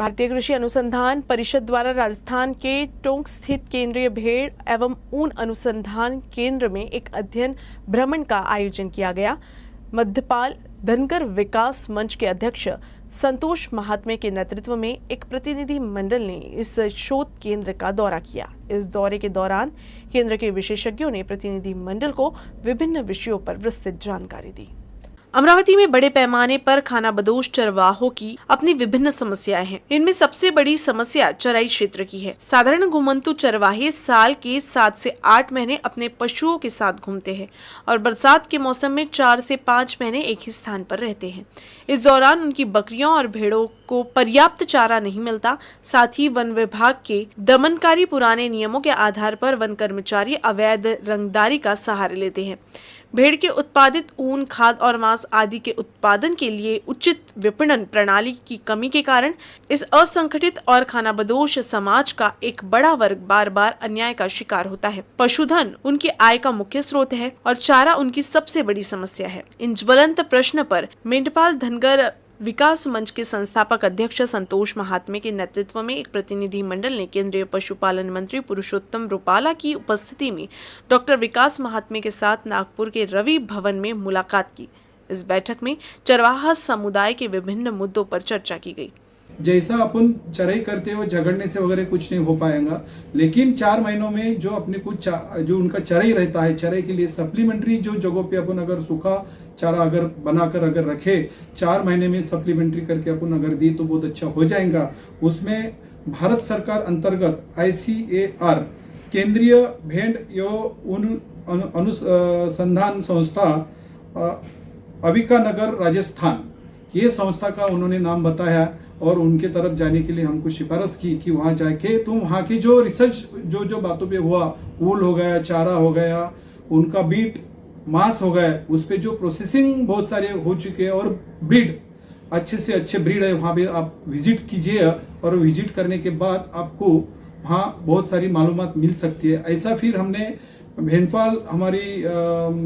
भारतीय कृषि अनुसंधान परिषद द्वारा राजस्थान के टोंक स्थित केंद्रीय भेड़ एवं ऊन अनुसंधान केंद्र में एक अध्ययन भ्रमण का आयोजन किया गया। मध्यपाल धनगर विकास मंच के अध्यक्ष संतोष महात्मे के नेतृत्व में एक प्रतिनिधि मंडल ने इस शोध केंद्र का दौरा किया। इस दौरे के दौरान केंद्र के विशेषज्ञों ने प्रतिनिधि मंडल को विभिन्न विषयों पर विस्तृत जानकारी दी। अमरावती में बड़े पैमाने पर खाना बदोश चरवाहों की अपनी विभिन्न समस्याएँ हैं। इनमें सबसे बड़ी समस्या चराई क्षेत्र की है। साधारण घुमंतु चरवाहे साल के सात से आठ महीने अपने पशुओं के साथ घूमते हैं और बरसात के मौसम में चार से पाँच महीने एक ही स्थान पर रहते हैं। इस दौरान उनकी बकरियों और भेड़ों को पर्याप्त चारा नहीं मिलता। साथ ही वन विभाग के दमनकारी पुराने नियमों के आधार पर वन कर्मचारी अवैध रंगदारी का सहारा लेते हैं। भेड़ के उत्पादित ऊन, खाद और मांस आदि के उत्पादन के लिए उचित विपणन प्रणाली की कमी के कारण इस असंगठित और खानाबदोश समाज का एक बड़ा वर्ग बार बार अन्याय का शिकार होता है। पशुधन उनकी आय का मुख्य स्रोत है और चारा उनकी सबसे बड़ी समस्या है। इन ज्वलंत प्रश्न पर मेंढपाल धनगर विकास मंच के संस्थापक अध्यक्ष संतोष महात्मे के नेतृत्व में एक प्रतिनिधि मंडल ने केंद्रीय पशुपालन मंत्री पुरुषोत्तम रूपाला की उपस्थिति में डॉक्टर विकास महात्मे के साथ नागपुर के रवि भवन में मुलाकात की। इस बैठक में चरवाहा समुदाय के विभिन्न मुद्दों पर चर्चा की गई। जैसा अपन चराई करते हो, झगड़ने से वगैरह कुछ नहीं हो पाएगा, लेकिन चार महीनों में जो अपने कुछ जो उनका चराई रहता है, चराई के लिए सप्लीमेंट्री जो जगहों पे अपन अगर सूखा चारा अगर बनाकर अगर रखे, चार महीने में सप्लीमेंट्री करके अपन अगर दी तो बहुत अच्छा हो जाएगा। उसमें भारत सरकार अंतर्गत आईसीएआर केंद्रीय भेंड यो अनुसंधान संस्था अबिका नगर राजस्थान, ये संस्था का उन्होंने नाम बताया और उनके तरफ़ जाने के लिए हमको सिफारिश की कि वहाँ जाके तुम वहाँ की जो रिसर्च जो जो बातों पे हुआ ऊल हो गया, चारा हो गया, उनका बीट मांस हो गया, उस पर जो प्रोसेसिंग बहुत सारे हो चुके हैं और ब्रीड अच्छे से अच्छे ब्रीड है, वहाँ पे आप विज़िट कीजिए और विज़िट करने के बाद आपको वहाँ बहुत सारी मालूम मिल सकती है। ऐसा फिर हमने भेंडपाल हमारी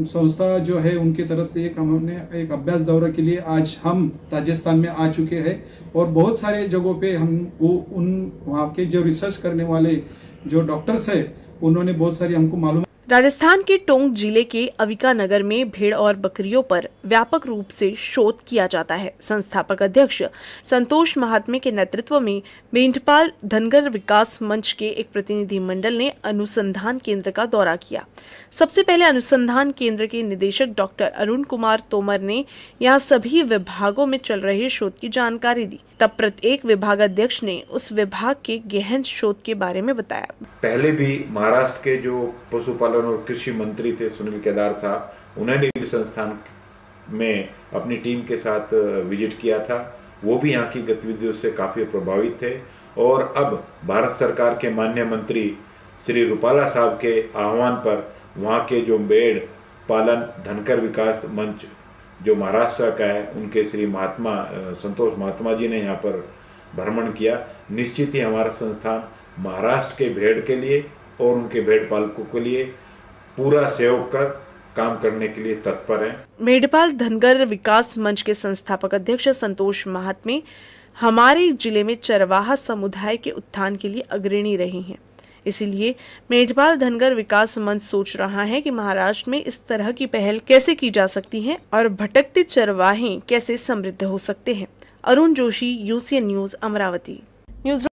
संस्था जो है, उनकी तरफ़ से एक हमने एक अभ्यास दौरा के लिए आज हम राजस्थान में आ चुके हैं और बहुत सारे जगहों पे हम वो, उन, वहाँ के जो रिसर्च करने वाले जो डॉक्टर्स है, उन्होंने बहुत सारी हमको मालूम राजस्थान के टोंक ज़िले के अविका नगर में भेड़ और बकरियों पर व्यापक रूप से शोध किया जाता है। संस्थापक अध्यक्ष संतोष महात्मे के नेतृत्व में मेंढपाल धनगर विकास मंच के एक प्रतिनिधि मंडल ने अनुसंधान केंद्र का दौरा किया। सबसे पहले अनुसंधान केंद्र के निदेशक डॉक्टर अरुण कुमार तोमर ने यहाँ सभी विभागों में चल रहे शोध की जानकारी दी। तब प्रत्येक विभाग अध्यक्ष ने उस विभाग के गहन शोध के बारे में बताया। पहले भी महाराष्ट्र के जो पशुपालन और कृषि मंत्री थे सुनील केदार साहब, उन्होंने भी संस्थान में अपनी टीम के साथ विज़िट किया था। वो भी यहाँ की गतिविधियों से काफ़ी प्रभावित थे। और अब भारत सरकार के मान्य मंत्री श्री रूपाला साहब के आह्वान पर वहाँ के जो बेड़ पालन धनकर विकास मंच, जो महाराष्ट्र का है, उनके श्री महात्मा संतोष महात्मा जी ने यहाँ पर भ्रमण किया। निश्चित ही हमारा संस्थान महाराष्ट्र के भेड़ के लिए और उनके भेड़ पालकों के लिए पूरा सहयोग कर काम करने के लिए तत्पर है। मेढपाल धनगर विकास मंच के संस्थापक अध्यक्ष संतोष महात्मे हमारे ज़िले में चरवाहा समुदाय के उत्थान के लिए अग्रणी रहे हैं। इसीलिए मेढपाल धनगर विकास मंच सोच रहा है कि महाराष्ट्र में इस तरह की पहल कैसे की जा सकती है और भटकते चरवाहे कैसे समृद्ध हो सकते हैं। Arun Joshi, UCN news, Amravati. News